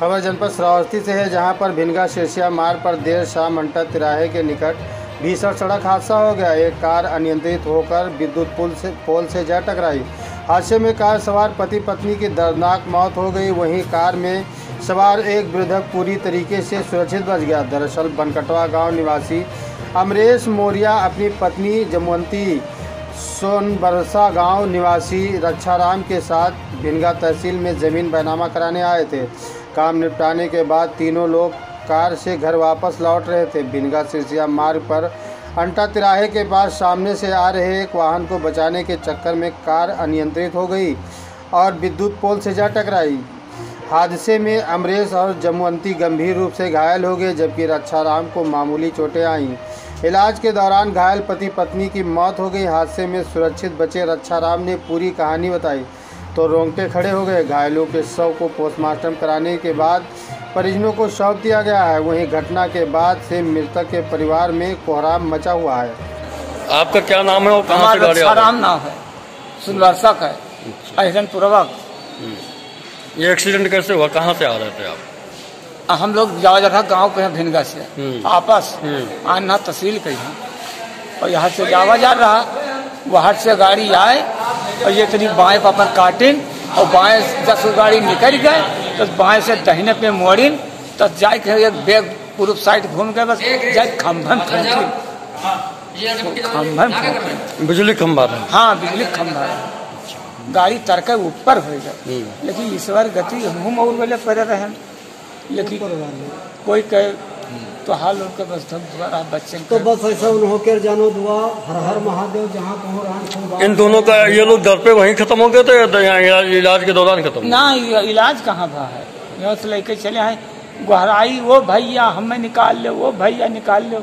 खबर जनपद श्रावस्ती से है, जहाँ पर भिनगा शीर्षिया मार्ग पर देर शाम अंटा तिराहे के निकट भीषण सड़क हादसा हो गया। एक कार अनियंत्रित होकर विद्युत पुल से, पोल से जा टकराई। हादसे में कार सवार पति पत्नी की दर्दनाक मौत हो गई। वहीं कार में सवार एक वृद्धक पूरी तरीके से सुरक्षित बच गया। दरअसल बनकटवा गाँव निवासी अमरेश मौर्या अपनी पत्नी जमवंती सोनबरसा गाँव निवासी रक्षाराम के साथ भिनगा तहसील में ज़मीन बैनामा कराने आए थे। काम निपटाने के बाद तीनों लोग कार से घर वापस लौट रहे थे। भिनगा सिरसिया मार्ग पर अंटा तिराहे के पास सामने से आ रहे एक वाहन को बचाने के चक्कर में कार अनियंत्रित हो गई और विद्युत पोल से जा टकराई हादसे में अमरेश और जमवंती गंभीर रूप से घायल हो गए, जबकि रक्षाराम को मामूली चोटें आईं। इलाज के दौरान घायल पति पत्नी की मौत हो गई। हादसे में सुरक्षित बचे रक्षाराम ने पूरी कहानी बताई तो रोंगटे खड़े हो गए। घायलों के शव को पोस्टमार्टम कराने के बाद परिजनों को शव दिया गया है। वहीं घटना के बाद से मृतक के परिवार में कोहराम मचा हुआ है। आपका क्या नाम है और कहाँ से गाड़ी आ रही नाम है। सुनवर्षा का है। पूर्वक ये एक्सीडेंट कैसे हुआ? कहाँ से आ रहे थे आप? हम लोग जावा जा रहा गाँव के हैं भिनगा से हम्म। आपस। हम्म। आना तहसील के हैं। और यहाँ से जावा जा रहा वहाँ से गाड़ी आए और ये तनी बाएँ पर अपन काटिन और बाएँ दस गाड़ी निकल गए तो बाएँ से दहिने पे मोड़िन तो जाए के एक बैग पूर्व साइड घूम के बस जाए खम्भन ठोकिन खम्भन बिजली था। हाँ बिजली है गाड़ी तरके ऊपर हो गए लेकिन ईश्वर गति हम और वाले पड़े रहे लेकिन कोई कहे तो हाल उनके बस धम द्वारा बच्चे तो बस ऐसा उन्होंने जानो दुआ हर हर महादेव जहाँ कहो राम इन दोनों का ये लोग डर पे वहीं खत्म हो गए थे या यहाँ इलाज, इलाज के दौरान खत्म? ना इलाज कहाँ था है? यहाँ से लेके चले आए गहराई वो भैया हमें निकाल लो वो भैया निकाल लो।